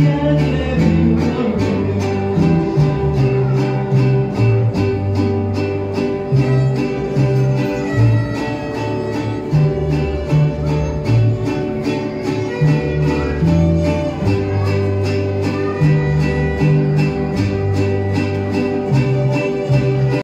Yeah.